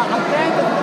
a, a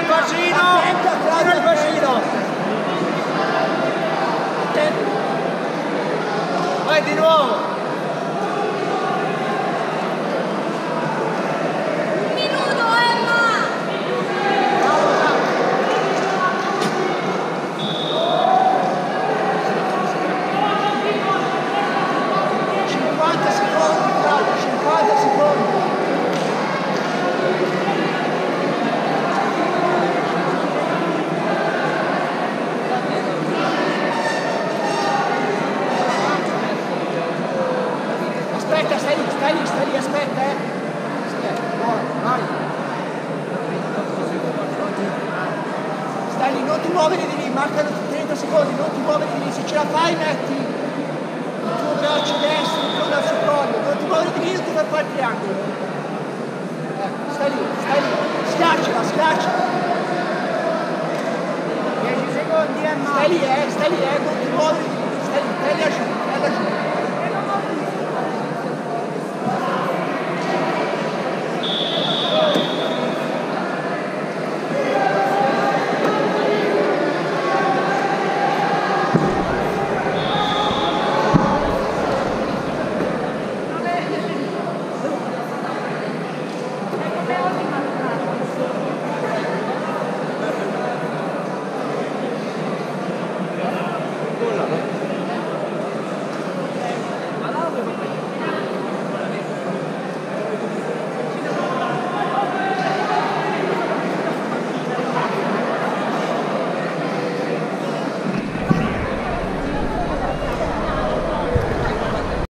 il bacino! Tira il bacino! Vai di nuovo! Muovere di lì, mancano 30 secondi, non ti muovere di lì, se ce la fai metti il tuo braccio destro intorno sul collo, non ti muovere di lì, non ti fai fare il triangolo. Ecco, stai lì, stai lì, schiacciala, schiacciala. 10 secondi, Emma! Stai lì, eh, stai lì, eh, non ti muovere di lì,